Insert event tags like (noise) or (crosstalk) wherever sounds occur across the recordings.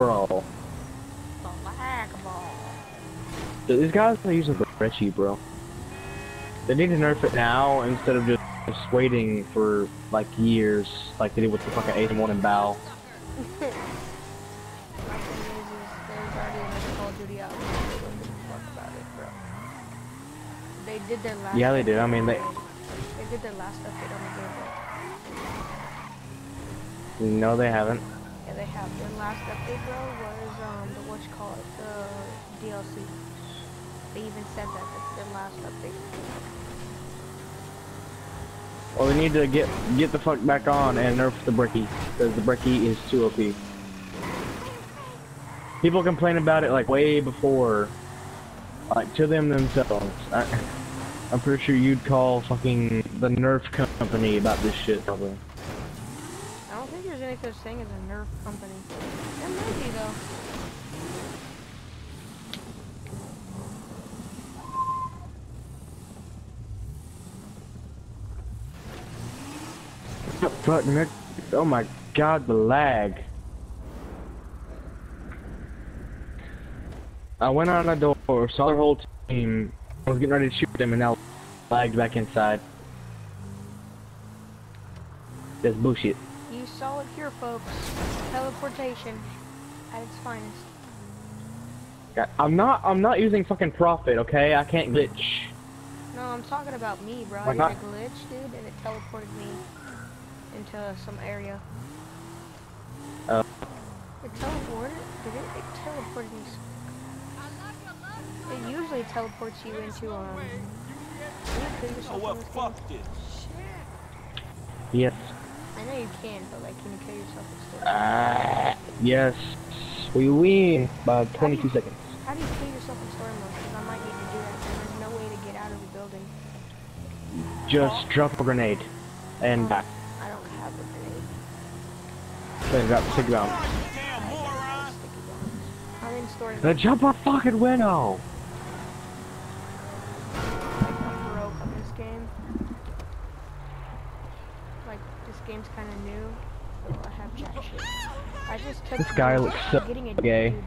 bro. The lag ball. Dude, These guys are using the Richie, bro. They need to nerf it now instead of just, just waiting for like years, like they did with the fucking 81 and Bow. My thing is, is there's already another Call of Duty out. there. They don't give a fuck about it, bro. They did their last. Yeah, they did. I mean, they- They did their last update on the game. No, they haven't. Yeah, they have. Their last update, bro, was um the what you call it, the DLC. They even said that that's their last update. Well, they need to get get the fuck back on and nerf the Brecci because the Brecci is too OP. People complain about it like way before, like to them themselves. I, I'm pretty sure you'd call fucking the Nerf company about this shit probably. There's any such thing as a Nerf company. There might be though. Fuck, Nick. Oh my god, the lag. I went out a door, saw their whole team, I was getting ready to shoot them, and now lagged back inside. That's bullshit. You saw it here, folks. Teleportation at its finest. God, I'm not, I'm not using fucking profit, okay? I can't glitch. No, I'm talking about me, bro. I Why did not? a glitch, dude, and it teleported me into some area. Oh. It teleported? Did it? It teleported me. s- It usually teleports you into, um... Can you kill yourself Oh in well, this fuck this. Yes. I know you can, but like, can you kill yourself in story? Ah, yes. We win by 22 seconds. How do you kill yourself in story mode? Because I might need to do that, there's no way to get out of the building. Just drop a grenade. And back. I don't have a grenade. Then drop stick down. Damn I moron. got sticky bombs. I'm in story mode. Then jump a fucking window! like I'm broke on this game. Like this game's kind of new, so I have jack shit. I just took. This guy looks so getting a gay. dude.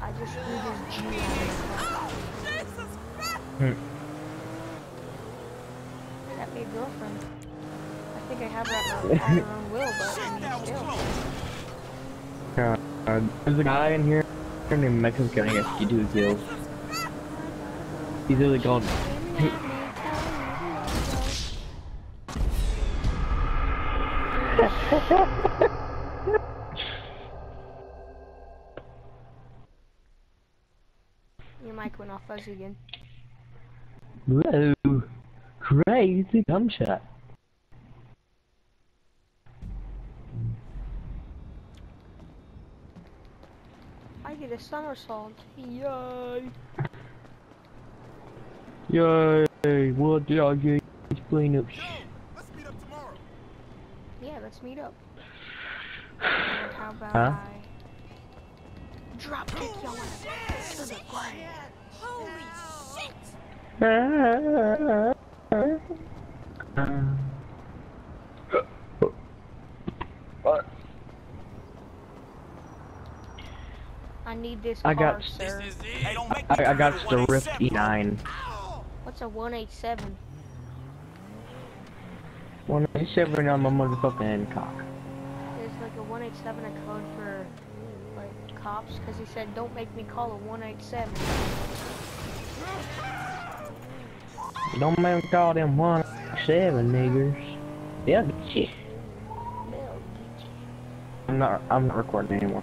I just threw this G out of the car. Hmm. Got me a girlfriend. I think I have that on (laughs) on her own will, but I Shit, mean that was still. close. Uh, there's a guy in here named Mexican, I guess, you do kills. He's really called. Your mic went off fuzzy again. Whoa, crazy gum shot. I get a somersault. Yay! Yay, what did I get? Explain up. Let's meet up tomorrow. Yeah, let's meet up. And how about Huh? I drop kick your ass to the ground? Holy shit! What? I need this I car, got- sir. This is it. Hey, don't make me I, I got the Rift E9. What's a 187? 187 on my motherfucking cock. Is like a 187 a code for like cops? Because he said, "Don't make me call a 187." Don't make me call them 187 niggers. Yeah, get you. Bill, I'm not, I'm not recording anymore.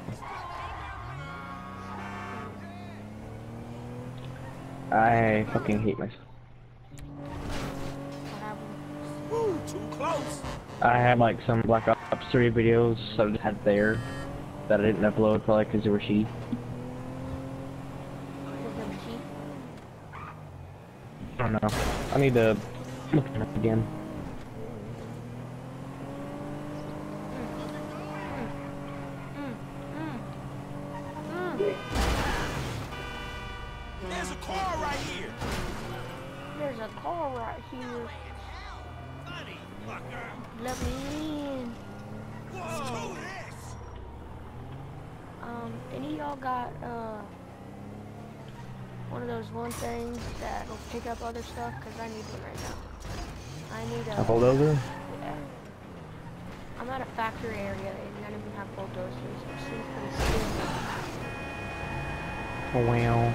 I fucking hate myself. what happened? Woo, too close. I had like some Black Ops 3 videos that I just had there that I didn't upload probably because they were she. I don't know. I need to look it again. There's a car right here. There's a car right here. Let me in. Whoa. Um, any of y'all got uh one of those one things that will pick up other stuff? Cause I need one right now. I need a. A bulldozer? Yeah. I'm at a factory area and none of them have bulldozers, which seems pretty scary. Oh, wow.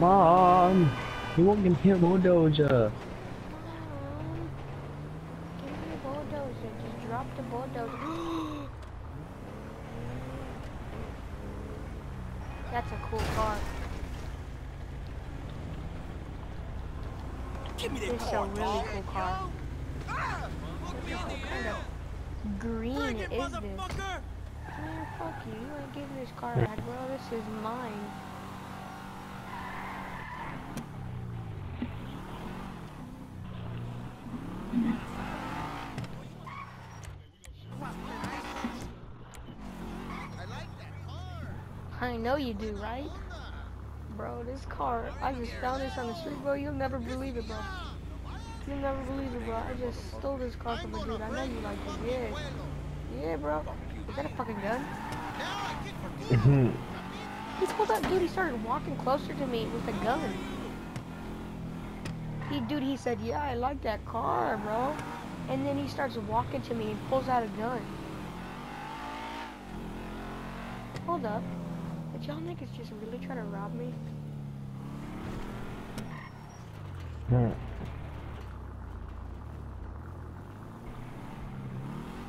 Mom! He won't give me a bulldozer. Mom, give me a bulldozer. Just drop the bulldozer. That's a cool car. Give me that It's a really cool car. Look me on the What kind of green it, is this? Man, fuck you. You ain't giving this car back, bro. This is mine. I know you do, right? Bro, this car, I just found this on the street, bro. You'll never believe it, bro. You'll never believe it, bro. I just stole this car from a dude. I know you like it. Yeah. Yeah, bro. Is that a fucking gun? Mhm. He told that dude he started walking closer to me with a gun. He, dude, he said, yeah, I like that car, bro. And then he starts walking to me and pulls out a gun. Hold up. Did y'all niggas just really try to rob me?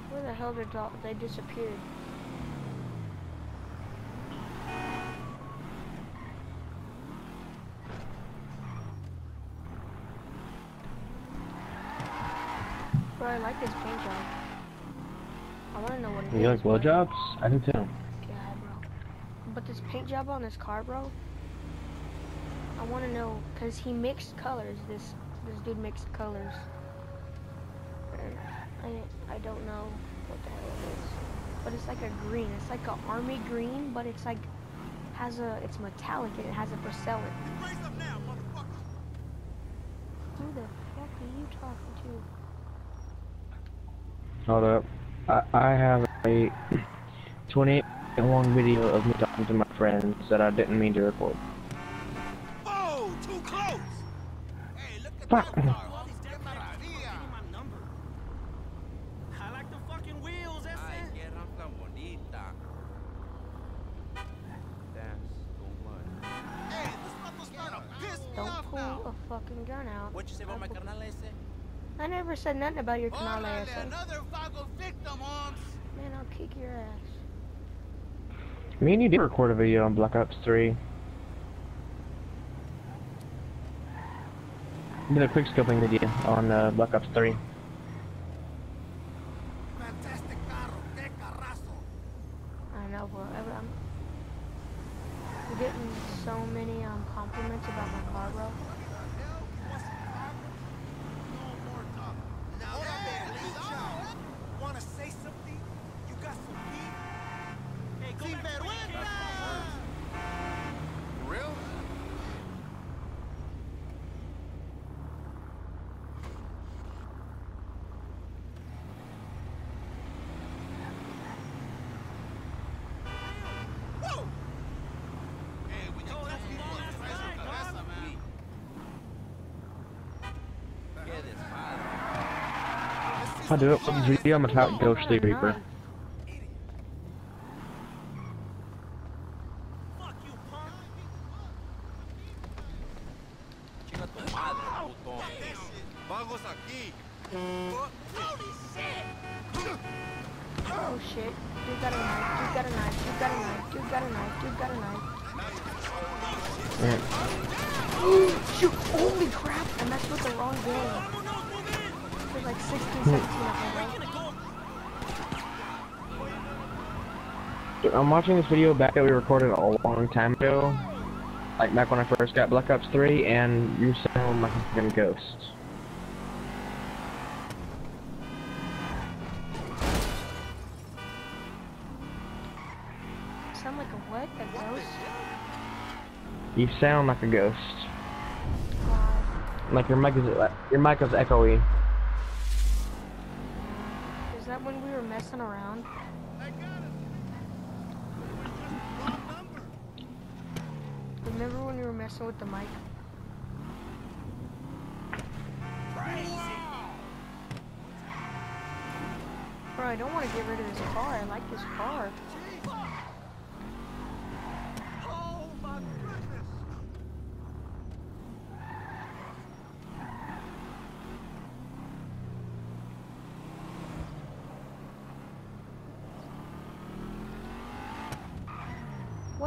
Where the hell did all, they disappeared? Bro, I like this paint job. I want to know what it is. You like blowjobs? I do too. Yeah, bro. But this paint job on this car, bro. I want to know, cause he mixed colors. This this dude mixed colors. And I I don't know what the hell it is. But it's like a green. It's like an army green, but it's like has a it's metallic and it has a for selling. Raise up now, motherfucker. Who the fuck are you talking to? Hold up. I, I have a 28 long video of me talking to my friends that I didn't mean to record. Oh, too close. Hey, look at Fuck. that car. All these damn cameras. Give me my number. I like the fucking wheels, that's Ay, it. qué rampa bonita. That's too much. Hey, this vato started to piss me Don't pull a fucking gun out. What you say about my carnal ese? I never said nothing about your canal Órale, ass. another victim, Holmes. Man, I'll kick your ass. Me and you did record a video on Black Ops 3. Did a quick scoping video on uh, Black Ops 3. Fantastic carro, qué carrazo. I know, bro. I- I'm I'm getting so many um compliments about my car, bro. No more talk. Now that Lucha, wanna say something? I do it this video, I'm gonna type Ghost Reaper. Aquí. Holy shit! Oh shit. Dude got a knife. Dude got a knife. Dude got a knife. Dude got a knife. Dude got a knife. Ooh, shoot! Holy crap! I messed with the wrong game. There's like 16, 17 of them, I'm watching this video back that we recorded a long time ago. Like back when I first got Black Ops 3, and you sound like a fucking ghost. You sound like a ghost. Like your mic is your mic is echoey. Is that when we were messing around? Remember when we were messing with the mic? Bro, I don't want to get rid of this car. I like this car. Oh my goodness.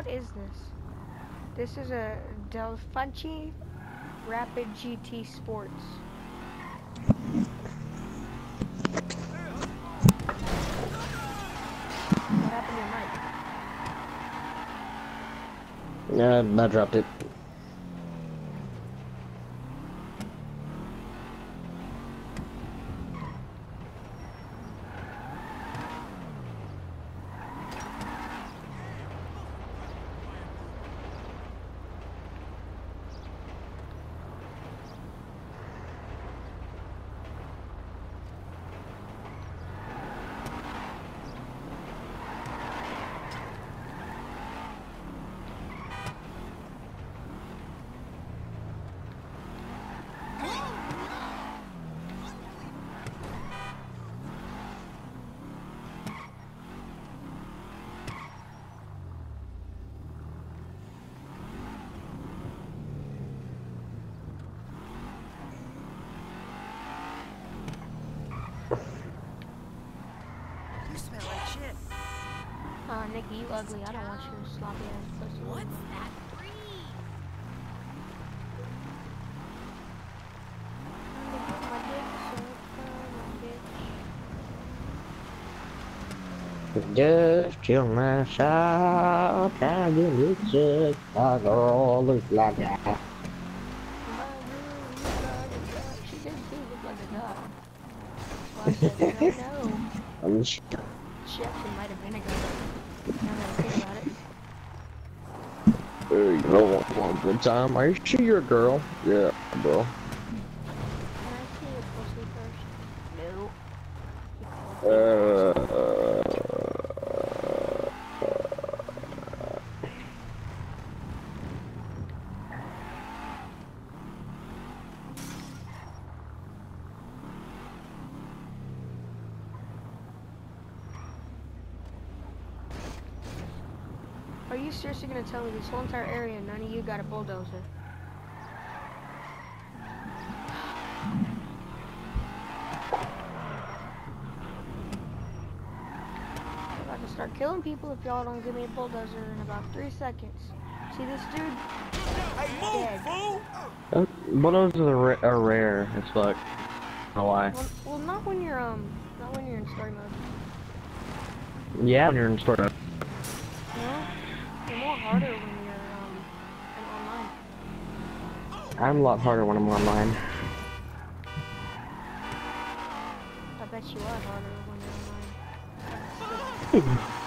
What is this? This is a Delphinci Rapid GT Sports. What happened to your mic? Yeah, I dropped it. You smell like shit. Uh, Nikki, you ugly. I don't want your sloppy ass pussy. What's that breed? My my bitch. Just chill myself, trying to get sick. My girl looks like that. My like a duck. She does do look like a duck. That's why I said, I don't know. I'm (laughs) sh- She actually might have been a girl. Now that I think about it. Hey, you know what? Want a good time? Are you sure you're a girl? Yeah, bro. Can I see your pussy first? No. Uh, Are you seriously gonna tell me this whole entire area none of you got a bulldozer? I'm about to start killing people if y'all don't give me a bulldozer in about three seconds. See this dude? Hey, Dead. fool! uh, bulldozers are, ra- are rare as fuck. I don't know why. Well, well, not when you're um, not when you're in story mode. Yeah, when you're in store. No, they're more harder when you're um, in online. I'm a lot harder when I'm online. I bet you are harder when you're online. (laughs)